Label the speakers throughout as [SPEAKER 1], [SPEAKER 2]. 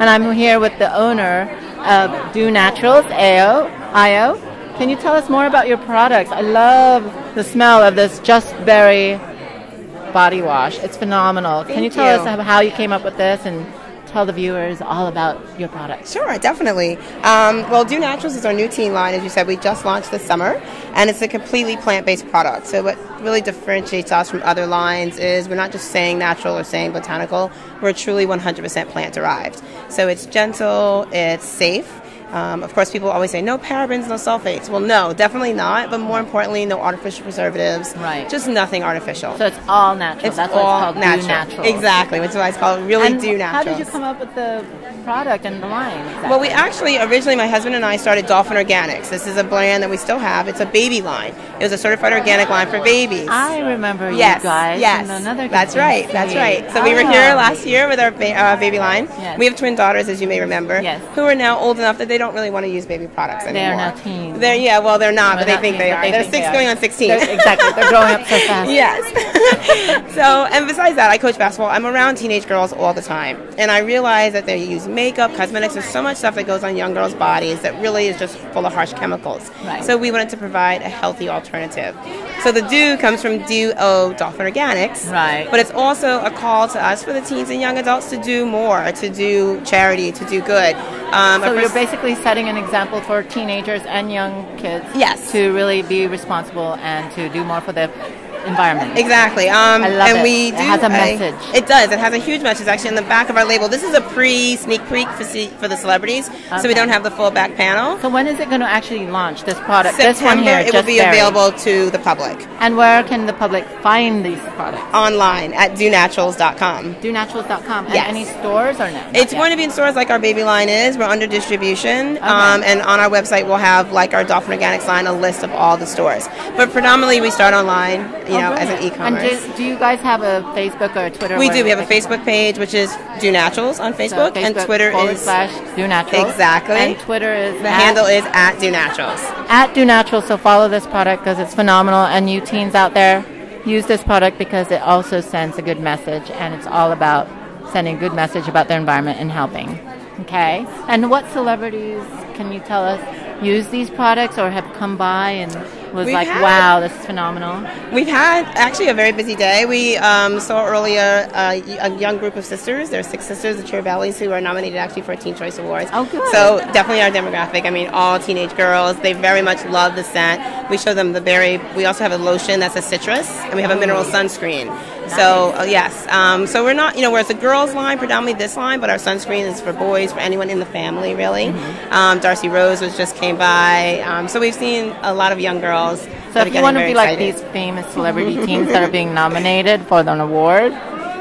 [SPEAKER 1] and I'm here with the owner of Do Naturals, AO, Ayo. Can you tell us more about your products? I love the smell of this Just Berry body wash. It's phenomenal. Can you tell
[SPEAKER 2] you.
[SPEAKER 1] us how you came up with this and tell the viewers all about your product?
[SPEAKER 2] Sure, definitely. Um, well, Do Naturals is our new teen line, as you said. We just launched this summer, and it's a completely plant-based product. So what really differentiates us from other lines is we're not just saying natural or saying botanical. We're truly 100% plant-derived. So it's gentle, it's safe. Um, of course, people always say no parabens, no sulfates. Well, no, definitely not. But more importantly, no artificial preservatives.
[SPEAKER 1] Right.
[SPEAKER 2] Just nothing artificial.
[SPEAKER 1] So it's all natural.
[SPEAKER 2] it's
[SPEAKER 1] That's
[SPEAKER 2] all
[SPEAKER 1] it's called.
[SPEAKER 2] natural.
[SPEAKER 1] Do
[SPEAKER 2] Exactly, which is why it's called really
[SPEAKER 1] And
[SPEAKER 2] Do
[SPEAKER 1] natural.
[SPEAKER 2] how
[SPEAKER 1] did you come up with the product and the line? Exactly?
[SPEAKER 2] Well, we actually originally my husband and I started Dolphin Organics. This is a brand that we still have. It's a baby line. It was a certified organic line for babies.
[SPEAKER 1] I remember
[SPEAKER 2] yes,
[SPEAKER 1] you guys.
[SPEAKER 2] yes,
[SPEAKER 1] another
[SPEAKER 2] that's right, that's right. So we were
[SPEAKER 1] Oh.
[SPEAKER 2] here last year with our ba- uh, baby line.
[SPEAKER 1] Yes.
[SPEAKER 2] We have twin daughters, as you may remember,
[SPEAKER 1] Yes.
[SPEAKER 2] who are now old enough that they don't really want to use baby products anymore.
[SPEAKER 1] They
[SPEAKER 2] anymore.
[SPEAKER 1] are now teens.
[SPEAKER 2] They're yeah, well, they're not,
[SPEAKER 1] Well,
[SPEAKER 2] but they
[SPEAKER 1] not
[SPEAKER 2] think
[SPEAKER 1] teens,
[SPEAKER 2] they are.
[SPEAKER 1] they
[SPEAKER 2] They're six
[SPEAKER 1] they
[SPEAKER 2] going on sixteen.
[SPEAKER 1] They're- exactly. They're growing up so fast.
[SPEAKER 2] Yes. So, and besides that, I coach basketball. I'm around teenage girls all the time. And I realize that they use makeup, cosmetics, there's so much stuff that goes on young girls' bodies that really is just full of harsh chemicals.
[SPEAKER 1] Right.
[SPEAKER 2] So, we wanted to provide a healthy alternative. So, the do comes from Do O Dolphin Organics.
[SPEAKER 1] Right.
[SPEAKER 2] But it's also a call to us for the teens and young adults to do more, to do charity, to do good. Um,
[SPEAKER 1] So you're basically setting an example for teenagers and young kids.
[SPEAKER 2] Yes.
[SPEAKER 1] To really be responsible and to do more for the environment.
[SPEAKER 2] Exactly. Um,
[SPEAKER 1] I love
[SPEAKER 2] and
[SPEAKER 1] it.
[SPEAKER 2] we
[SPEAKER 1] It
[SPEAKER 2] do
[SPEAKER 1] has a
[SPEAKER 2] I-
[SPEAKER 1] message.
[SPEAKER 2] it does. It has a huge message actually in the back of our label. This is a pre sneak peek for, for the celebrities, so we don't have the full back panel.
[SPEAKER 1] So when is it going to actually launch this product? this one
[SPEAKER 2] September
[SPEAKER 1] here,
[SPEAKER 2] it will be
[SPEAKER 1] Berry.
[SPEAKER 2] available to the public
[SPEAKER 1] And where can the public find these products?
[SPEAKER 2] online at donaturals.com.
[SPEAKER 1] DoNaturals.com. And any stores or no?
[SPEAKER 2] It's
[SPEAKER 1] yet?
[SPEAKER 2] going to be in stores like our baby line is. We're under distribution, um, and on our website we'll have like our Dolphin Organics line a list of all the stores. But predominantly we start online, you
[SPEAKER 1] Oh,
[SPEAKER 2] know, as an e-commerce.
[SPEAKER 1] And do, do you guys have a Facebook or a Twitter?
[SPEAKER 2] we do. We have a Facebook page which is Do Naturals on
[SPEAKER 1] so
[SPEAKER 2] Facebook, and Twitter is
[SPEAKER 1] slash Do Naturals.
[SPEAKER 2] Exactly.
[SPEAKER 1] And Twitter is
[SPEAKER 2] The
[SPEAKER 1] at-
[SPEAKER 2] handle is at Do Naturals.
[SPEAKER 1] at Do Naturals. So follow this product because it's phenomenal. And you teens out there, use this product because it also sends a good message, and it's all about sending a good message about the environment and helping. Okay. And what celebrities can you tell us use these products or have come by and was
[SPEAKER 2] We've
[SPEAKER 1] like,
[SPEAKER 2] had-
[SPEAKER 1] wow, this is phenomenal?
[SPEAKER 2] We've had actually a very busy day. We um, saw earlier uh, a young group of sisters. There are six sisters, the Cimorellis, who are nominated actually for a Teen Choice Awards.
[SPEAKER 1] Oh, good.
[SPEAKER 2] So definitely our demographic. I mean, all teenage girls. They very much love the scent. We show them the berry. We also have a lotion that's a citrus, and we have a mineral sunscreen. So uh, yes, um, so we're not, you know, where it's a girls line, predominantly this line, but our sunscreen is for boys, for anyone in the family, really.
[SPEAKER 1] Mm-hmm.
[SPEAKER 2] Um, Darcy Rose was just came by, um, so we've seen a lot of young girls.
[SPEAKER 1] So if you want to be like these famous celebrity teens that are being nominated for an award,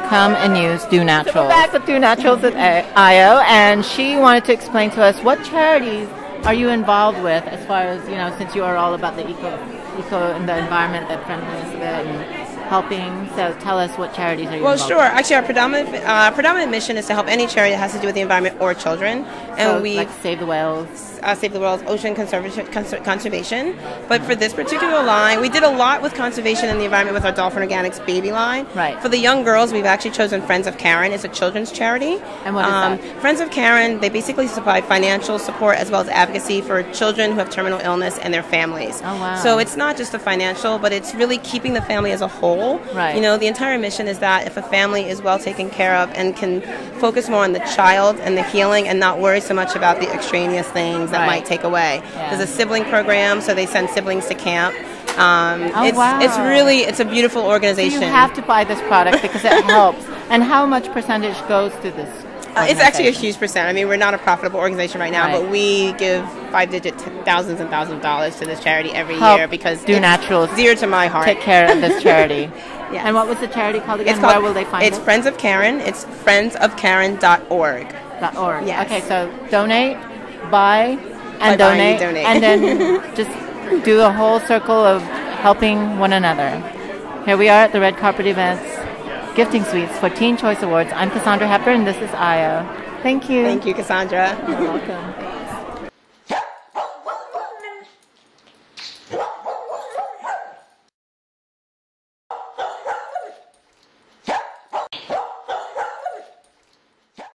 [SPEAKER 1] come and use Do Naturals. back with Do Naturals at uh, Ayo, and she wanted to explain to us what charities are you involved with as far as you know, since you are all about the eco, eco and the environment, that friendliness of it, and helping. So tell us what charities are you
[SPEAKER 2] Well, sure. Actually, our predominant uh, predominant mission is to help any charity that has to do with the environment or children, and
[SPEAKER 1] So,
[SPEAKER 2] we
[SPEAKER 1] like Save the Whales.
[SPEAKER 2] uh, Save the World's Ocean Conservation, Conser- Conservation. But for this particular line, we did a lot with conservation and the environment with our Dolphin Organics baby line.
[SPEAKER 1] Right.
[SPEAKER 2] For the young girls, we've actually chosen Friends of Karen. It's a children's charity. Um,
[SPEAKER 1] And what is that?
[SPEAKER 2] Friends of Karen, they basically supply financial support as well as advocacy for children who have terminal illness and their families.
[SPEAKER 1] Oh, wow.
[SPEAKER 2] So it's not just the financial, but it's really keeping the family as a whole.
[SPEAKER 1] Right.
[SPEAKER 2] You know, the entire mission is that if a family is well taken care of and can focus more on the child and the healing and not worry so much about the extraneous things that
[SPEAKER 1] Right.
[SPEAKER 2] might take away.
[SPEAKER 1] Yeah.
[SPEAKER 2] There's a sibling program, so they send siblings to camp. Um,
[SPEAKER 1] Oh,
[SPEAKER 2] it's,
[SPEAKER 1] wow.
[SPEAKER 2] it's really it's a beautiful
[SPEAKER 1] So
[SPEAKER 2] organization.
[SPEAKER 1] you have to buy this product because it helps. And how much percentage goes to this?
[SPEAKER 2] Uh, it's actually a huge percent. I mean, we're not a profitable organization right now,
[SPEAKER 1] Right.
[SPEAKER 2] but we give five-digit t- thousands and thousands of dollars to this charity every
[SPEAKER 1] Help
[SPEAKER 2] year because
[SPEAKER 1] Do Naturals
[SPEAKER 2] dear to my heart.
[SPEAKER 1] take care of this charity.
[SPEAKER 2] Yes.
[SPEAKER 1] And what was the charity called again?
[SPEAKER 2] It's called,
[SPEAKER 1] Where will they find
[SPEAKER 2] It's
[SPEAKER 1] it?
[SPEAKER 2] It's Friends of Karen. It's friendsofkaren.org.
[SPEAKER 1] Dot org.
[SPEAKER 2] Yes.
[SPEAKER 1] Okay, so donate, buy, and donate,
[SPEAKER 2] donate.
[SPEAKER 1] and then just do a whole circle of helping one another. Here we are at the Red Carpet Events Gifting Suites for Teen Choice Awards. I'm Cassandra Hepburn, and this is Ayo. Thank you.
[SPEAKER 2] Thank you, Cassandra.
[SPEAKER 1] You're welcome.